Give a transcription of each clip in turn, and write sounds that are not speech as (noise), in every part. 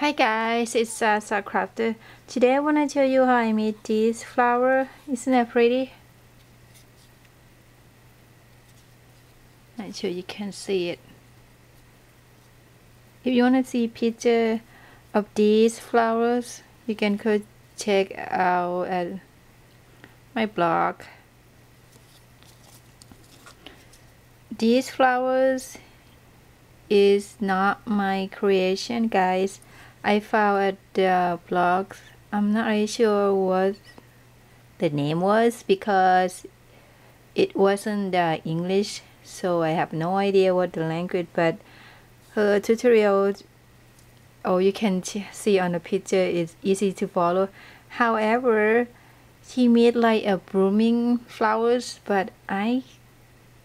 Hi guys, it's uh, Sasa Crafter. Today I want to show you how I made this flower. Isn't that pretty? Not sure you can see it. If you want to see picture of these flowers, you can go check out at my blog. These flowers is not my creation guys I found at the blogs. I'm not really sure what the name was because it wasn't the English, so I have no idea what the language. But her tutorial, oh, you can see on the picture, is easy to follow. However, she made like a blooming flowers, but I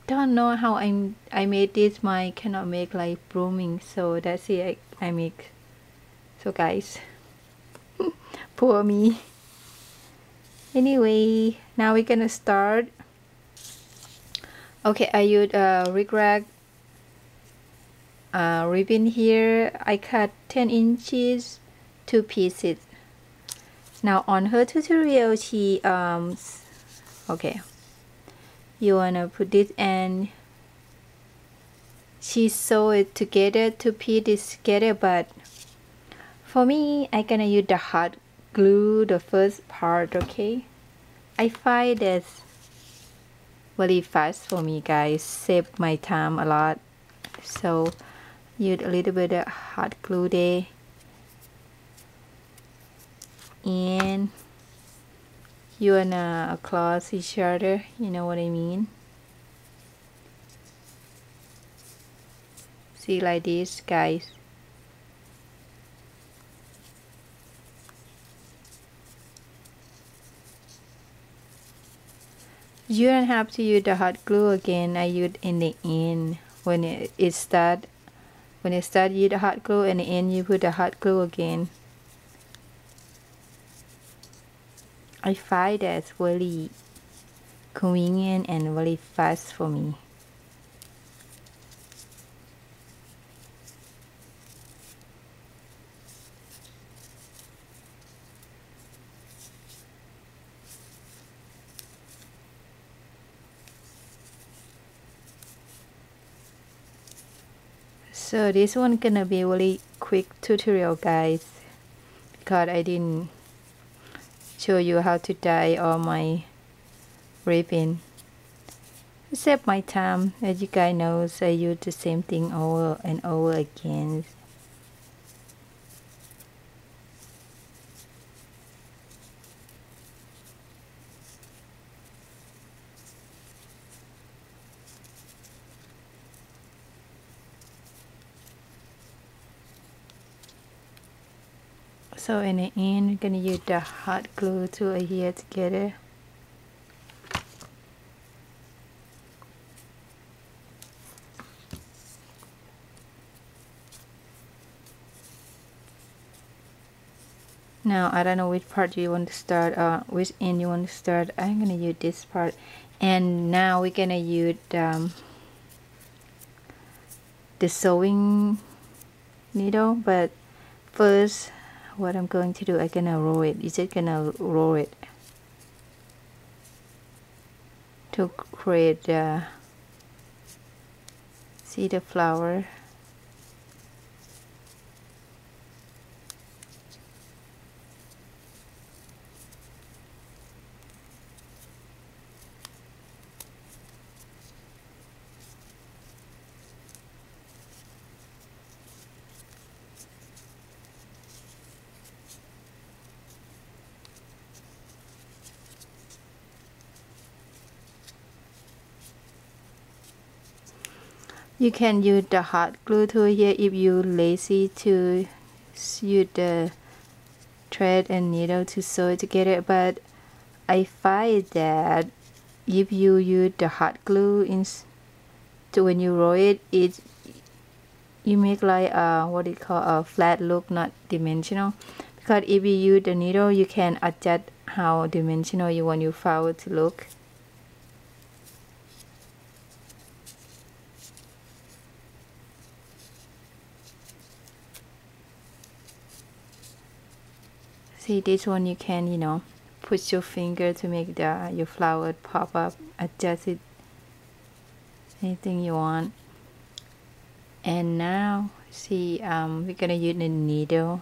don't know how I'm I made this. My cannot make like blooming, so that's it. I, I make so guys (laughs) poor me. Anyway now we're gonna start. Okay I use a rickrack uh, ribbon here. I cut 10 inches two pieces. Now on her tutorial she um okay. You wanna put this and she sew it together to pieces together but for me, I'm gonna use the hot glue, the first part, okay? I find this really fast for me, guys. Save my time a lot. So, use a little bit of hot glue there. And you wanna close each other, you know what I mean? See like this, guys. You don't have to use the hot glue again. I use in the end when it, it start when it start use the hot glue and the end you put the hot glue again. I find that's really convenient and really fast for me. So this one gonna be really quick tutorial guys. Because I didn't show you how to dye all my ribbon. Except my time as you guys know I use the same thing over and over again so in the end we're gonna use the hot glue to adhere together. Now I don't know which part you want to start uh, which end you want to start. I'm gonna use this part. And now we're gonna use um, the sewing needle. But first what I'm going to do I'm gonna roll it. Is it gonna roll it? To create uh, see the flower you can use the hot glue tool here if you lazy to use the thread and needle to sew it together but I find that if you use the hot glue in to when you roll it it you make like a what you call a flat look not dimensional. Because if you use the needle you can adjust how dimensional you want your flower to look see this one you can you know push your finger to make the your flower pop up adjust it anything you want. And now see um, we're gonna use a needle.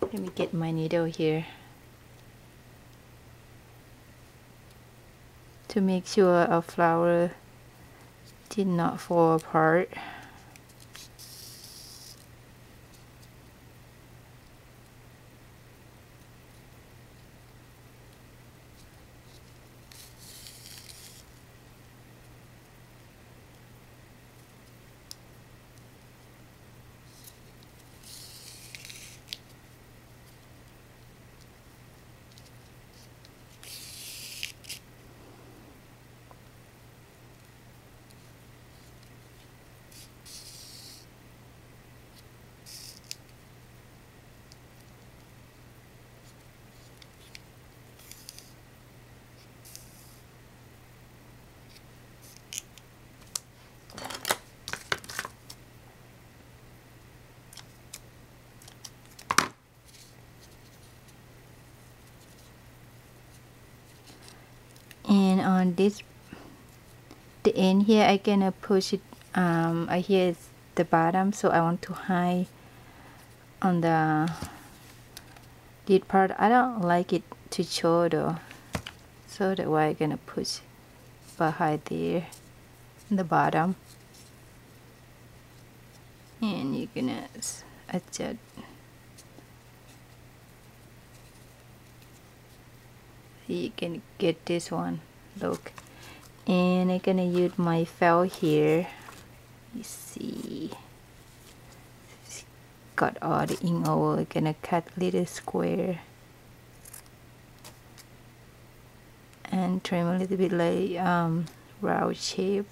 Let me get my needle here. To make sure a flower did not fall apart and on this the end here I gonna push it um I here is the bottom so I want to hide on the lead part. I don't like it to show though. So that's why I'm gonna push behind there the bottom. And you're gonna adjust. You can get this one look. And I'm gonna use my file here. You see. It's got all the ink over. I'm gonna cut little square. And trim a little bit like um, round shape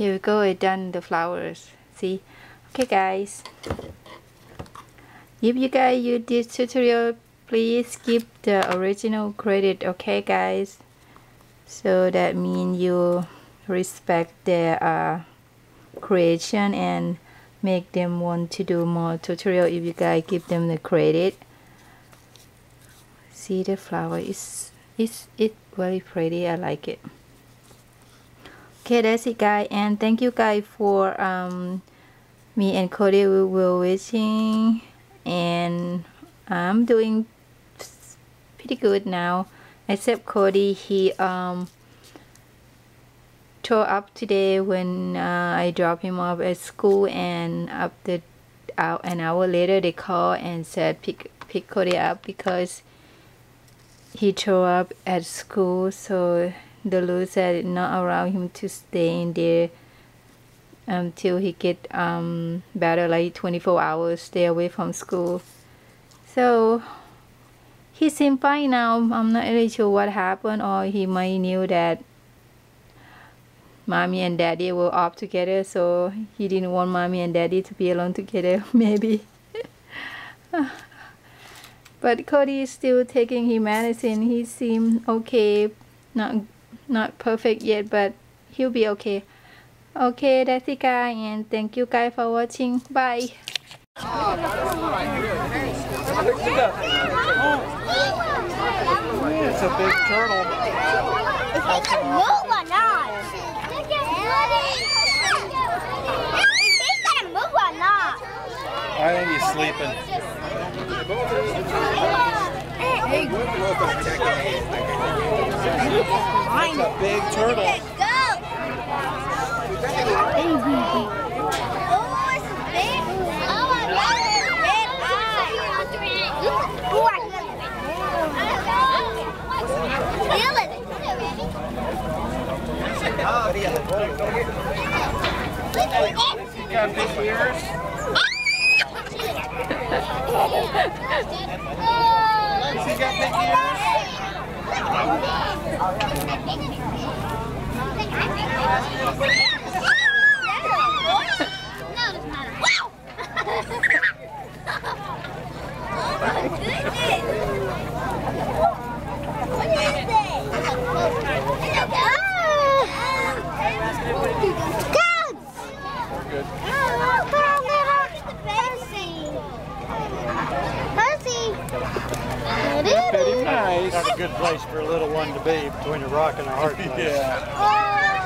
here we go I done the flowers. See? Okay guys. If you guys use this tutorial please keep the original credit okay guys? So that means you respect their uh, creation and make them want to do more tutorial if you guys give them the credit. See the flower is it's it very pretty. I like it okay that's it guys. And thank you guys for um, me and Cody. We were wishing and I'm doing pretty good now except Cody. He um tore up today when uh, I dropped him off at school and after uh, an hour later they called and said pick pick Cody up because he tore up at school. So the law said not allow him to stay in there until he get um, better like 24 hours stay away from school. So he seemed fine now. I'm not really sure what happened or he might knew that mommy and daddy were off together so he didn't want mommy and daddy to be alone together (laughs) maybe. (sighs) But Cody is still taking his medicine. He seemed okay not not perfect yet but he'll be okay. Okay that's it guys and thank you guys for watching. Bye. It's a big turtle. Move or not he's gonna move or not I think he's sleeping hey it's a big turtle. Let's go. Oh, it's big. Oh my God, it's red eye. Ooh, I feel it. You got big ears? Has he place for a little one to be between a rock and a hard (laughs) place. yeah.